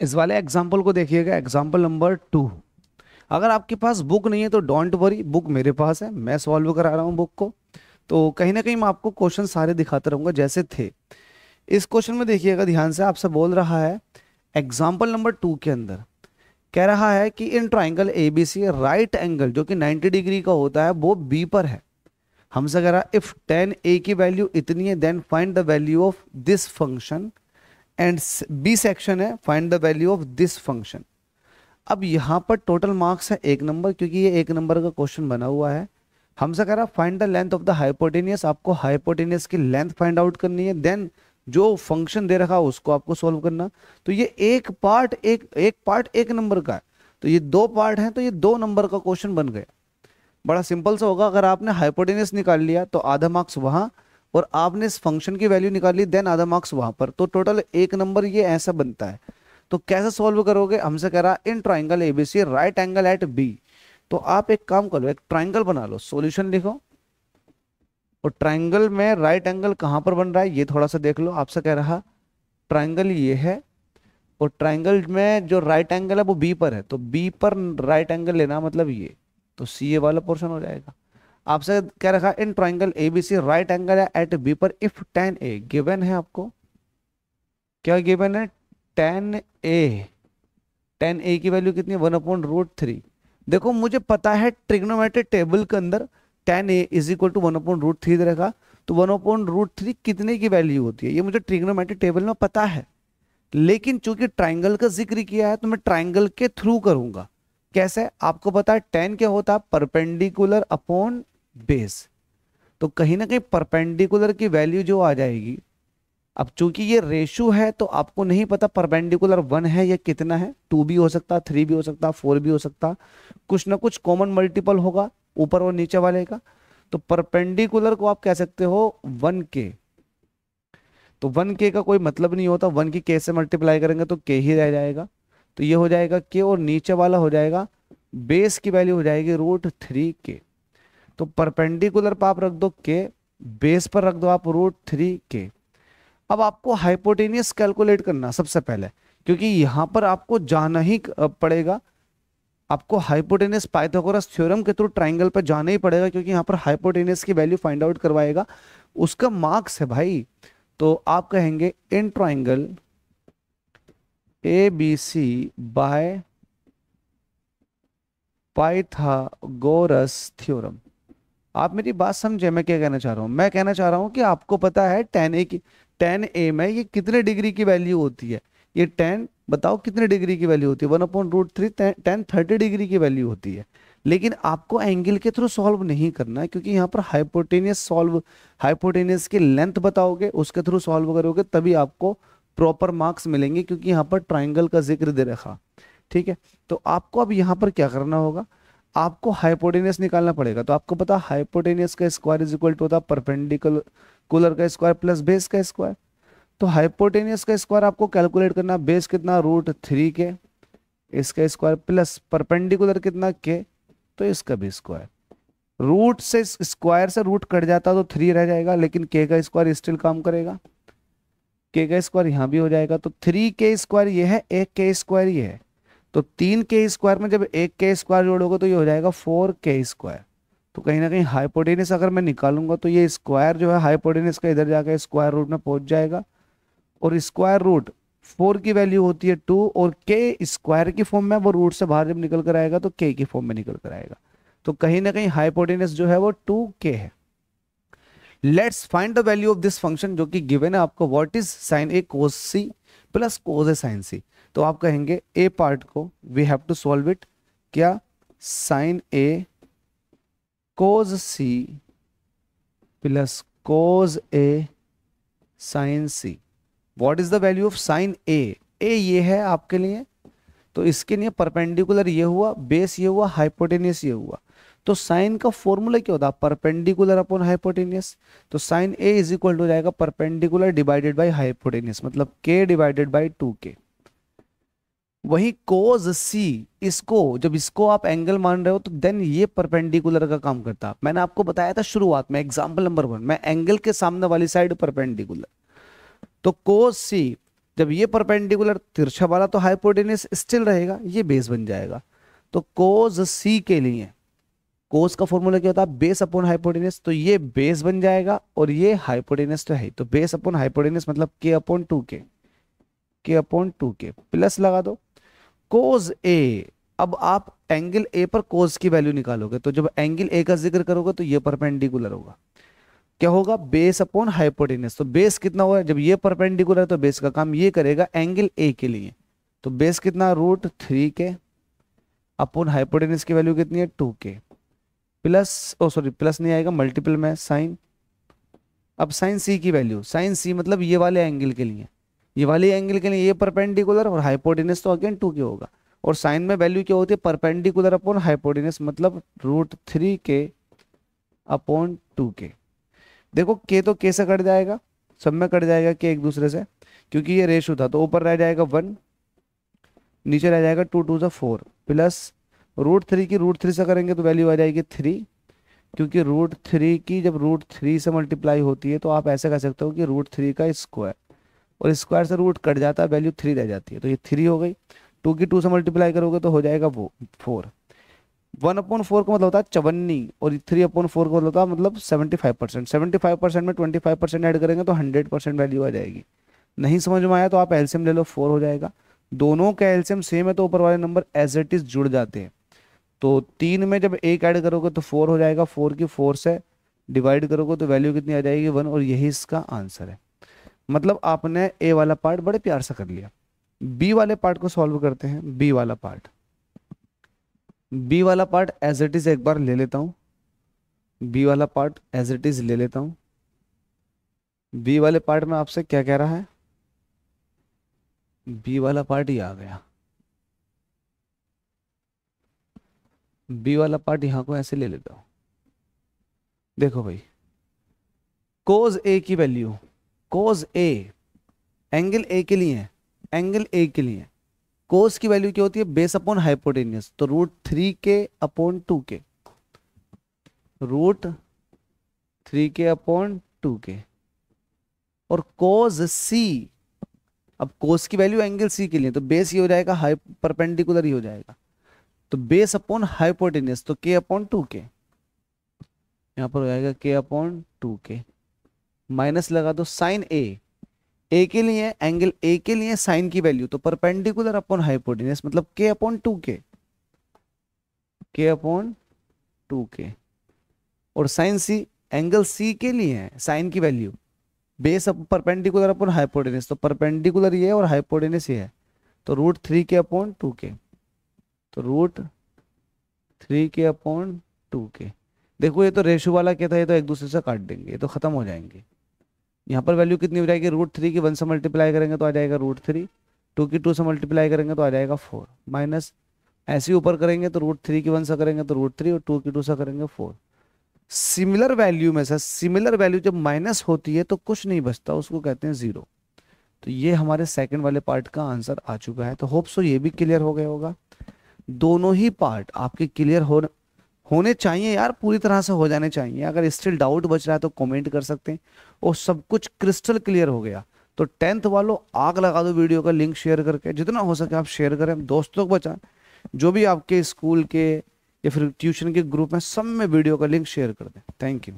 इस वाले एग्ज़ाम्पल को देखिएगा एग्ज़ाम्पल नंबर टू अगर आपके पास बुक नहीं है तो डोंट वरी बुक मेरे पास है, मैं सॉल्व करा रहा हूँ बुक को. तो कहीं ना कहीं मैं आपको क्वेश्चन सारे दिखाते रहूँगा जैसे थे. इस क्वेश्चन में देखिएगा, ध्यान से आपसे बोल रहा है एग्ज़ाम्पल नंबर टू के अंदर. कह रहा है कि in triangle A B C right angle जो कि 90 डिग्री का होता है, वो बी पर है. हमसे कह रहा है इफ़ टेन ए की वैल्यू इतनी है then find the value of this function and B section है find the value of this function अब यहाँ पर टोटल मार्क्स है एक नंबर क्योंकि ये एक नंबर का क्वेश्चन बना हुआ है। हमसे कह रहा find the length of the hypotenuse आपको हाइपोटेनियस की लेंथ फाइंड आउट करनी है देन जो फ़ंक्शन दे रखा है उसको आपको सॉल्व करना। तो ये एक पार्ट एक एक पार्ट एक नंबर का है। तो ये दो पार्ट हैं तो ये दो नंबर का क्वेश्चन बन गया। बड़ा सिंपल सा होगा, अगर आपने हाइपोटेनियस निकाल लिया तो आधा मार्क्स वहाँ और आपने इस फ़ंक्शन की वैल्यू निकाल देन आधा मार्क्स वहाँ पर। तो टोटल एक नंबर ये ऐसा बनता है। तो कैसे सॉल्व करोगे? हमसे कह रहा in triangle ABC right angle at B तो आप एक काम करो, एक ट्राइंगल बना लो सोल्यूशन लिखो। और ट्राइंगल में राइट एंगल कहाँ पर बन रहा है, ये थोड़ा सा देख लो। आपसे कह रहा ट्राइंगल ये है, और ट्राइंगल में जो राइट एंगल है, वो बी पर है। तो बी पर राइट एंगल लेना मतलब ये। तो सी ए वाला पोर्शन हो जाएगा। आपसे क्या रखा in triangle A B C right angle है एट बी पर इफ़ टेन ए गिवन है आपको? क्या गिवन है? टेन ए टेन ए की वैल्यू कितनी वन अपॉइंट रूट थ्री देखो, मुझे पता है ट्रिग्नोमेट्रिक टेबल के अंदर tan A is equal to one upon root three रहेगा तो वन अपॉइंट रूट थ्री कितने की वैल्यू होती है? ये मुझे ट्रिग्नोमेट्रिक टेबल में पता है। लेकिन चूँकि ट्राइंगल का ज़िक्र किया है तो मैं ट्राइंगल के थ्रू करूँगा। कैसे? आपको पता है टेन क्या होता? है परपेंडिकुलर अपॉन बेस तो कहीं ना कहीं परपेंडिकुलर की वैल्यू जो आ जाएगी, अब चूँकि ये रेशो है तो आपको नहीं पता परपेंडिकुलर वन है या कितना है टू भी हो सकता थ्री भी हो सकता फोर भी हो सकता, कुछ ना कुछ कॉमन मल्टीपल होगा, ऊपर और नीचे वाले का। तो परपेंडिकुलर को आप कह सकते हो वन के तो वन के का कोई मतलब नहीं होता वन की के से मल्टीप्लाई करेंगे तो के ही रह जाएगा। तो ये हो जाएगा के और नीचे वाला हो जाएगा बेस की वैल्यू हो जाएगी रूट थ्री के तो परपेंडिकुलर पर आप रख दो के बेस पर रख दो आप रूट थ्री के अब आपको हाइपोटेनियस कैलकुलेट करना सबसे पहले, क्योंकि यहाँ पर आपको जाना ही पड़ेगा। आपको हाइपोटेनियस पाइथागोरस थ्योरम के थ्रू ट्राइंगल पर जाना ही पड़ेगा, क्योंकि यहाँ पर हाइपोटेनियस की वैल्यू फाइंड आउट करवाएगा। उसका मार्क्स है भाई। तो आप कहेंगे in triangle A B C by Pythagoras theorem आप मेरी बात समझे, मैं क्या कहना चाह रहा हूँ? मैं कहना चाह रहा हूँ कि आपको पता है टेन ए की टेन ए में ये कितने डिग्री की वैल्यू होती है? ये टेन बताओ कितने डिग्री की वैल्यू होती है? One upon root three tan thirty degree की वैल्यू होती है। लेकिन आपको एंगल के थ्रू सॉल्व नहीं करना है, क्योंकि यहाँ पर हाइपोटेनियस सॉल्व हाइपोटेनियस की लेंथ बताओगे, उसके थ्रू सॉल्व करोगे, तभी आपको प्रॉपर मार्क्स मिलेंगे, क्योंकि यहाँ पर ट्राइंगल का ज़िक्र दे रखा। ठीक है? तो आपको अब यहाँ पर क्या करना होगा? आपको हाइपोटेनियस निकालना पड़ेगा। तो आपको पता हाइपोटेनियस का स्क्वायर इज़ इक्वल टू होता परपेंडिकुलर कुलर का स्क्वायर प्लस बेस का स्क्वायर तो हाइपोटेनियस का स्क्वायर आपको कैलकुलेट करना बेस कितना रूट थ्री के इसका स्क्वायर प्लस परपेंडिकुलर कितना के तो इसका भी स्क्वायर रूट से स्क्वायर से रूट कट जाता तो थ्री रह जाएगा, लेकिन के का स्क्वायर स्टिल काम करेगा। के का स्क्वायर यहाँ भी हो जाएगा तो थ्री के स्क्वायर ये है, एक के स्क्वायर ये है। तो तीन के स्क्वायर में जब एक के स्क्वायर जोड़ोगे तो ये हो जाएगा फोर के स्क्वायर तो कहीं ना कहीं हाइपोटेनियस अगर मैं निकालूँगा तो ये स्क्वायर जो है हाइपोटेनियस का इधर जाकर स्क्वायर रूट में पहुँच जाएगा। और स्क्वायर रूट फोर की वैल्यू होती है टू और के स्क्वायर की फॉर्म में वो रूट से बाहर जब निकल कर आएगा तो के की फॉर्म में निकल कर आएगा। तो कहीं ना कहीं हाइपोटेनियस जो है वो टू के है। Let's find the value of this function जो कि गिवन है आपको what is sine A cos C plus cos A sine C तो आप कहेंगे ए पार्ट को we have to solve it क्या? Sine A cos C plus cos A sine C what is the value of sine A A ये है आपके लिए। तो इसके लिए परपेंडिकुलर ये हुआ बेस ये हुआ हाइपोटेनियस ये हुआ। तो साइन का फॉर्मूला क्या होता है? Perpendicular upon hypotenuse. तो sine A is equal to जाएगा परपेंडिकुलर डिवाइडेड बाय हाइपोटेनियस मतलब के डिवाइडेड बाय टू के वही कोज सी इसको, जब इसको आप एंगल मान रहे हो तो देन ये परपेंडिकुलर का काम करता है। मैंने आपको बताया था शुरुआत में एग्ज़ाम्पल नंबर वन मैं एंगल के सामने वाली साइड परपेंडिकुलर। तो कोज सी जब ये परपेंडिकुलर तिरछा वाला तो हाइपोटेनियस स्टिल रहेगा, ये बेस बन जाएगा। तो कोज सी के लिए कोस का फॉर्मूला क्या होता है? बेस अपॉन हाइपोटेनियस तो ये बेस बन जाएगा और ये हाइपोटेनियस तो है तो बेस अपॉन हाइपोटेनियस मतलब के अपॉन टू के के अपॉन टू के प्लस लगा दो। कोज ए, अब आप एंगल ए पर कोज की वैल्यू निकालोगे तो जब एंगल ए का ज़िक्र करोगे तो ये परपेंडिकुलर होगा। क्या होगा? बेस अपॉन हाइपोटेनियस तो बेस कितना होगा? जब ये परपेंडिकुलर तो बेस का काम ये करेगा एंगल ए के लिए। तो बेस कितना? रूट थ्री के, अपॉन हाइपोटेनियस की वैल्यू कितनी है? टू के। प्लस, ओ सॉरी प्लस नहीं आएगा मल्टीपल में साइन। अब साइन सी की वैल्यू साइन सी मतलब ये वाले एंगल के लिए। ये वाले एंगल के लिए ये परपेंडिकुलर और हाइपोटेनियस तो अगेन टू के होगा। और साइन में वैल्यू क्या होती है? परपेंडिकुलर अपॉन हाइपोटेनियस मतलब रूट थ्री के अपॉन टू के। देखो के तो के से कट जाएगा, सब में कट जाएगा के एक दूसरे से, क्योंकि ये रेशो था तो ऊपर रह जाएगा वन नीचे रह जाएगा टू टू सा फोर प्लस रूट थ्री की रूट थ्री से करेंगे तो वैल्यू आ जाएगी थ्री क्योंकि रूट थ्री की जब रूट थ्री से मल्टीप्लाई होती है तो आप ऐसे कह सकते हो कि रूट थ्री का स्क्वायर और स्क्वायर से रूट कट जाता है वैल्यू थ्री रह जाती है। तो ये थ्री हो गई। टू की टू से मल्टीप्लाई करोगे तो हो जाएगा वो फोर वन अपॉन फोर का मतलब होता है चवन्नी, और थ्री अपॉन फोर का मतलब होता है मतलब seventy five percent seventy five percent में ट्वेंटी फाइव परसेंट ऐड करेंगे तो हंड्रेड परसेंट वैल्यू आ जाएगी। नहीं समझ में आया तो आप एल्सियम ले लो फोर हो जाएगा। दोनों का एल्सियम सेम है तो ऊपर वाले नंबर एज इट इज़ जुड़ जाते हैं। तो तीन में जब एक ऐड करोगे तो फोर हो जाएगा फोर की फोर से डिवाइड करोगे तो वैल्यू कितनी आ जाएगी? वन और यही इसका आंसर है। मतलब आपने ए वाला पार्ट बड़े प्यार से कर लिया। बी वाले पार्ट को सॉल्व करते हैं। बी वाला पार्ट बी वाला पार्ट एज इट इज़ एक बार ले लेता हूँ। बी वाला पार्ट एज इट इज़ ले लेता हूँ। बी वाले पार्ट में आपसे क्या कह रहा है? बी वाला पार्ट ही आ गया। बी वाला पार्ट यहाँ को ऐसे ले लेता हूँ। देखो भाई कोज ए की value cos A angle A के लिए एंगल ए के लिए कोस की वैल्यू क्या होती है? बेस अपॉन हाइपोटेनियस तो रूट थ्री के अपॉन टू के रूट थ्री के अपॉन टू के और कोज सी अब कोस की वैल्यू एंगल सी के लिए तो बेस ये हो जाएगा हाई परपेंडिकुलर ही हो जाएगा। तो बेस अपॉन हाइपोटेनियस तो के अपॉन टू के यहाँ पर हो जाएगा के अपॉन टू के माइनस लगा दो साइन ए ए के लिए एंगल ए के लिए साइन की वैल्यू तो परपेंडिकुलर अपॉन हाइपोटेनियस मतलब के अपॉन टू के के अपॉन टू के और साइन सी एंगल सी के लिए है साइन की value base perpendicular upon hypotenuse तो परपेंडिकुलर ये और हाइपोटेनियस ये है। तो रूट थ्री के अपॉन टू के तो रूट थ्री के अपॉन टू के। देखो, ये तो रेशो वाला क्या था? ये तो एक दूसरे से काट देंगे। ये तो खत्म हो जाएँगे। यहाँ पर वैल्यू कितनी हो जाएगी? रूट थ्री की वन से मल्टीप्लाई करेंगे तो आ जाएगा रूट थ्री टू की टू से मल्टीप्लाई करेंगे तो आ जाएगा फोर माइनस ऐसे ऊपर करेंगे तो रूट थ्री की वन से करेंगे तो रूट थ्री और टू की टू से करेंगे फोर सिमिलर वैल्यू में सर सिमिलर वैल्यू जब माइनस होती है तो कुछ नहीं बचता, उसको कहते हैं ज़ीरो तो ये हमारे सेकंड वाले पार्ट का आंसर आ चुका है। तो होप सो ये भी क्लियर हो गया होगा। दोनों ही पार्ट आपके क्लियर हो होने चाहिए यार, पूरी तरह से हो जाने चाहिए। अगर स्टिल डाउट बच रहा है तो कमेंट कर सकते हैं। और सब कुछ क्रिस्टल क्लियर हो गया। तो टेंथ वालों, आग लगा दो वीडियो का लिंक शेयर करके। जितना हो सके आप शेयर करें। दोस्तों को बचाएँ। जो भी आपके स्कूल के या फिर ट्यूशन के ग्रुप में सब में वीडियो का लिंक शेयर कर दें। Thank you